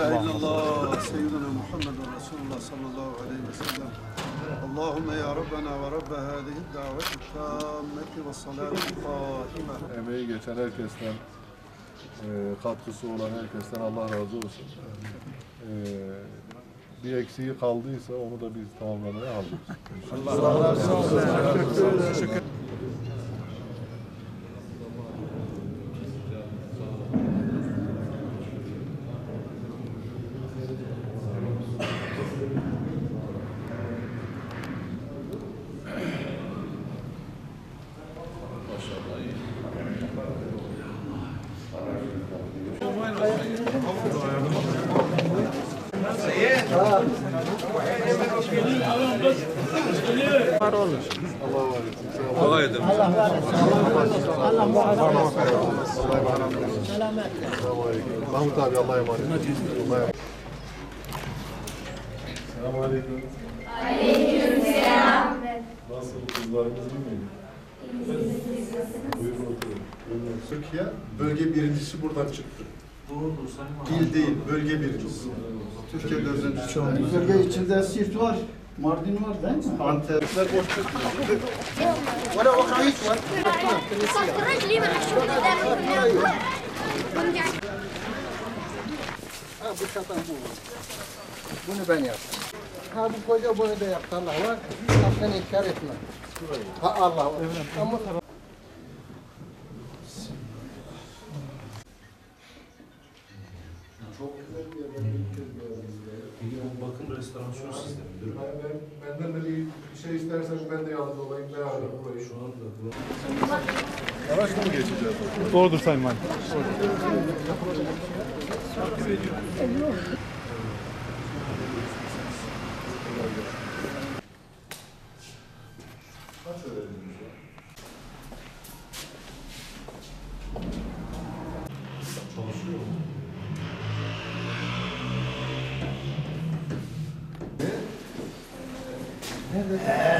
ilahe illallah seyyidina Muhammedun Resulullah sallallahu aleyhi ve sellem. Allahümme ya Rabbena ve Rabbe hâzihi davet-i tâmmeti ve salâtu fâhime. Emeği geçen herkesten, e, katkısı olan herkesten Allah razı olsun. E, bir eksiği kaldıysa onu da biz tamamlamaya hazırız. Allah razı olsun. Teşekkür ederim. Var etsin. Sağ olun. Selamünaleyküm. Mahmut abi Allah'a emanet. Allah'a emanet. Selamünaleyküm. Aleykümselam. Nasıl kızlarımız iyi miydi? Buyurun oturun. Türkiye bölge birincisi buradan çıktı. İl değil, bölge birincisi. Türkiye dördüncüsü. Bölge içinde Siirt var, Mardin var değil mi? Antepler boş çıkmıyor. صف رجلي من الشغل قدام Ha bu çatan bu. Bunu ben yaptım. Ha bu koca bunu da yaptı Allah var. Hakkını inkar etme. Ha Allah var. Ama Bakım restorasyon sistemi değil mi? Ben, benden de bir şey isterseniz ben de yardımcı olayım. Beraber burayı. Şu anda Araçla mı geçeceğiz? Doğrudur Sayın Valim. Kaç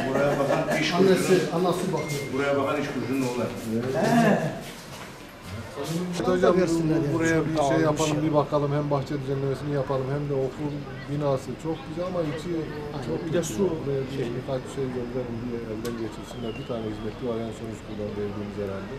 Buraya bakan iş annesi, kurucunun, anası bakıyor. buraya bakan iş kurucunun oğlu. Hocam bu- buraya bir şey yapalım, bir bakalım. Hem bahçe düzenlemesini yapalım hem de okul binası çok güzel ama içi çok bir de su. Buraya bir, birkaç şey gönderin diye elden geçirsinler. Bir tane hizmetli var en son üst kuldan verdiğimiz herhalde.